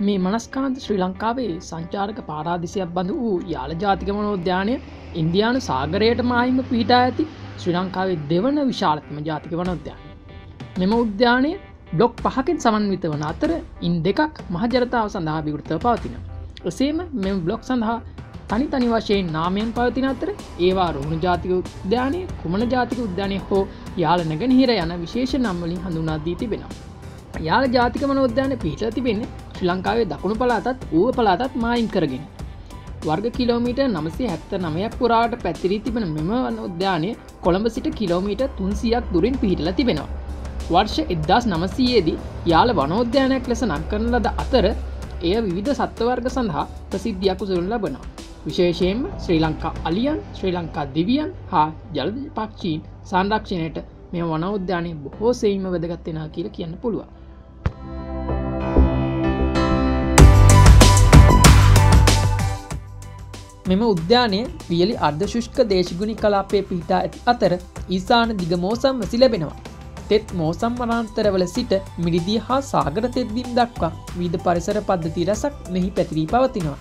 මේ මනස්කාන්ත ශ්‍රී ලංකාවේ සංචාරක පාරාදිසයක් බඳ වූ යාල ජාතිකමන උද්‍යානය ඉන්දයානු සාගරයට මාහිම පිහිටා ඇති ශ්‍රී ලංකාවේ දෙවන විශාලතම ජාතික වන උද්‍යානය. මෙම උද්‍යානය බ්ලොක් පහකින් සමන්විත වන අතර ඉන් දෙකක් මහජරතාව සඳහා විවෘතව පවතින. එසේම මෙම බ්ලොක් සඳහා තනි තනි වශයෙන් නාමයෙන් පවතින අතර ඒවා රුණු ජාතික උද්‍යානය කුමන ජාතික උද්‍යානය හෝ යාල නැගෙනහිර යන විශේෂ නම්වලින් හඳුනාදී තිබෙනවා. යාල ජාතිකමන උද්‍යාන පිහිට තිබෙන්නේ ශ්‍රී ලංකාවේ දකුණු පලාතත් ඌව පලාතත් මායිම් කරගෙන. වර්ග කිලෝමීට නමසේ හැත්ත නමයක් පුරාට පැතිරී තිබෙන මෙම වන උද්‍යානය කොළඹ සිට කිලෝමීට තුන්සියක් දුරින් පිහිටල තිබෙනවා. වර්ෂ එද්දාස් නමසයේදී යාල වනෝද්‍යානයක් ලෙස නම් කරන ලද අතර එය විවිධ සත්වවර්ග සඳහා ප්‍රසිද්ධියකු සුරුන් ලබනවා. විශේෂයෙන්ම ශ්‍රී ලංකා අලියන් ශ්‍රී ලංකා දිවියන් හා ජලද පක්ෂීන් සංරක්ෂණයට මේ වනෞද්‍යානය බොහෝ සෙයිම වැදගත්වෙන කියල කියන්න පුළුවන්. මෙම උද්‍යානය වියලි අර්ධශුෂ්ක දේශගුණි කලාපය පිහිටා ඇති අතර ඊසාන දිග මෝසම් වසි ලැබෙනවා. තෙත් මෝසම් වනාන්තරවල සිට මිරිදිය හා සාගර තෙත්බිම් දක්වා වීද පරිසර පද්ධති රසක් මෙහි පැතිරී පවතිනවා.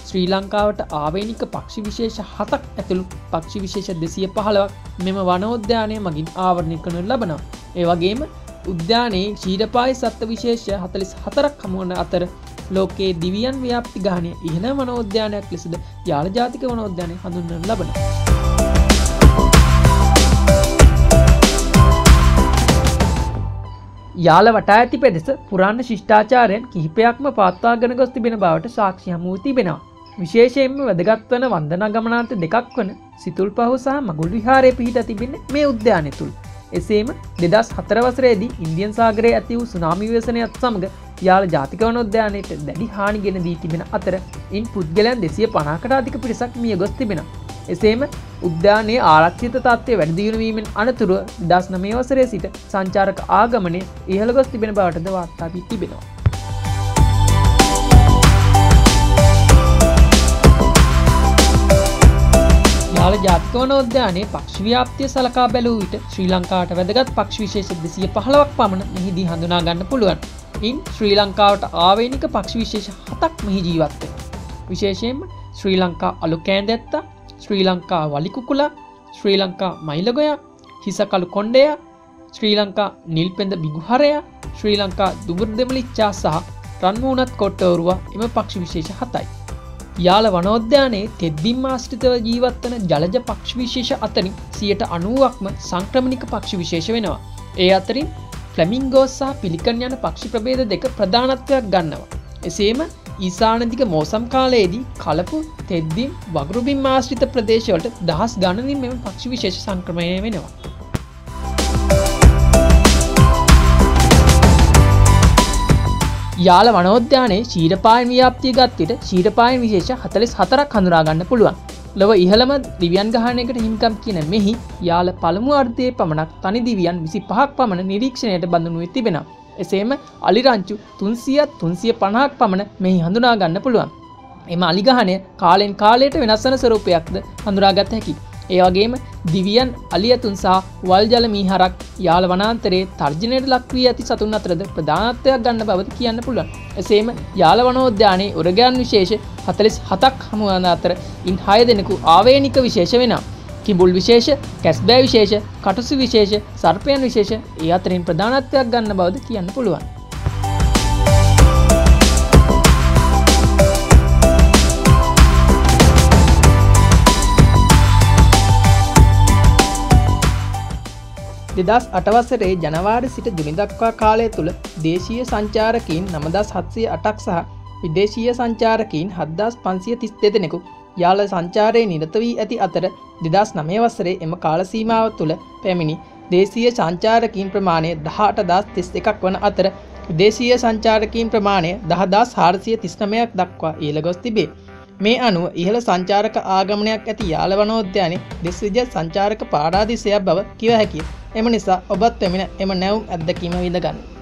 ශ්‍රී ලංකාවට ආවේනික පක්ෂි විශේෂ හතක් ඇතුළු පක්ෂි විශේෂ දෙසිය පහලවක් මෙම වනෝද්‍යානය මගින් ආවරණය කනු ලබනවා. ඒවගේම උද්‍යානයේ ශීරපායි සත්ව විශේෂ හතලිස් හතරක් හමුවන අතර ලෝකයේ දිවියන් ව්‍යාප්ති ගානය ඉහන වනෝද්‍යානයක් ලෙසද යාල ජාතික වනෝද්‍යානය හඳුන්වන ලබන. යාල වටා ඇති පෙදෙස පුරාණ ශිෂ්ඨාචාරයෙන් කිහිපයක්ම පත්වාගෙන ගොස් තිබෙන බවට සාක්ෂි හමූ තිබෙනවා. විශේෂයෙන්ම වැදගත්වන වන්දනා ගමනාන්ත දෙකක් වන සිතුල් පහු සහ මගුල් විහාරය පිහිට තිබෙන මේ උද්‍යානය තුළ. එසේම දෙදස් හතරවසරේදී ඉන්දියන් සාගරයේ ඇති වූ සුනාමිවසනයත් සමඟ යාල ජාතිකවන උද්‍යානයට දැඩි හානිගෙන දී තිබෙන අතර ඉන් පුද්ගලයන් දෙසිය පනාකට අධික පිරිසක් මිය ගොස් තිබෙන. එසේම උද්‍යානයේ ආරක්ෂිත තත්වය වැඩදියුණවීමෙන් අනතුරුව දස් නමේවසරේ සිට සංචාරක ආගමනය ඉහළ ගොස් තිබෙන බවටද වාත්තාපී තිබෙනවා. යාල ජාතිකවන උද්‍යානයේ පක්ෂව්‍යාප්තිය සලකා බැලූ විට ශ්‍රී ලංකාට වැදගත් පක්ෂ විශේෂ දෙසිය පහලවක් පමණ මෙහිදී හඳුනා ගන්න පුළුවන්. ඉන් ශ්‍රී ලංකාවට ආවේනික පක්ෂ විශේෂ හතක් මෙහි ජීවත්ව. විශේෂයෙන්ම ශ්‍රී ලංකා අලු කෑන්ද ඇත්තා ශ්‍රී ලංකා වලිකුකුලා ශ්‍රී ලංකා මයිලගොය හිසකලු කොන්්ඩය ශ්‍රී ලංකා නිල්පෙඳ බිගුහරය ශ්‍රී ලංකා දුබුර දෙමලිච්චා සහ රන්වූනත් කොට්ටවරුවා එම පක්ෂ විශේෂ හතයි. යාල වනෝද්‍යානයේ තෙද්බිම් ආශ්‍රිතව ජීවත්වන ජලජ පක්ෂ විශේෂ අතරින් සියට අනුවක්ම සංක්‍රමණික පක්ෂ විශේෂ වෙනවා. ඒ අතරින් ෆ්ලමිංගෝස්සා පිළිකන් යන පක්ෂි ප්‍රබේද දෙක ප්‍රධානත්වයක් ගන්නවා. එසේම ඊසානදික මෝසම් කාලයේදී කලපු තෙද්දිම් වගරුබින් ආශ්‍රිත ප්‍රදේශවලට දහස් ගණනින් මෙම පක්ෂි විශේෂ සංක්‍රමණය වෙනවා. යාල වනෝද්‍යානයේ ශීරපායන් ව්‍යාප්තිය ගත්තිට ශීරපායන් විශේෂ හතලෙස් හතරක් හඳුරාගන්න පුළුවන් ලොව ඉහළම දිවියන් ගහනයකට හිමිකම් කියන මෙහි යාල පළමු අර්ථය පමණක් තනි දිවියන් විසි පහක් පමණ නිරීක්ෂණයට බඳුනුව තිබෙන. එසේම අලිරංචු තුන්සියත් තුන්සිය පණහක් පමණ මෙහි හඳුනාගන්න පුළුවන්. එම අලිගහනය කාලෙන් කාලයට වෙනස්සන ස්වරූපයක්ද හඳුරාගත හැකි. ඒවගේම දිවියන් අලියතුන් සහ වල්ජල මීහරක් යාල වනාන්තරේ තර්ජනයට ලක්වී ඇති සතුන් අතරද ප්‍රධානත්වයක් ගන්න බවද කියන්න පුළුවන්. එසේම යාල වනෝද්‍යානයේ උරගයන් විශේෂ හතලිස් හතක් හමුවන අතර ඉන් හය දෙනෙකු ආවේනික විශේෂ වෙනවා. කිබුල් විශේෂ කැස්බෑ විශේෂ කටුසු විශේෂ සර්පයන් විශේෂ ඒ අතරින් ප්‍රධානත්වයක් ගන්න බවද කියන්න පුළුවන්. දෙදස් අටවසරේ ජනවාරි සිට ජුනිදක්වා කාලය තුළ දේශීය සංචාරකින් නමදස් හත්සේ අටක් සහ විදේශීය සංචාරකින් හද්දස් පන්සිය තිස් දෙදෙනෙකු යාල සංචාරයේ නිරත වී ඇති අතර දෙදස් නමය වසරේ එම කාලසීමාව තුළ පැමිණි දේශීය සංචාරකින් ප්‍රමාණය දහට දස් තිස් එකක් වන අතර දේශීය සංචාරකින් ප්‍රමාණය දහදස් හාරසිය තිස්නමයක් දක්වා ඒල ගොස් තිබේ. මේ අනුව ඉහළ සංචාරක ආගමනයක් ඇති යාල වනෝද්‍යානය දෙස් විජ සංචාරක පාඩාදිසයක් බව කිව හැකිය. එම නිසා ඔබත් එමින එම නැවුම් ඇත්දකීම විඳගන්න.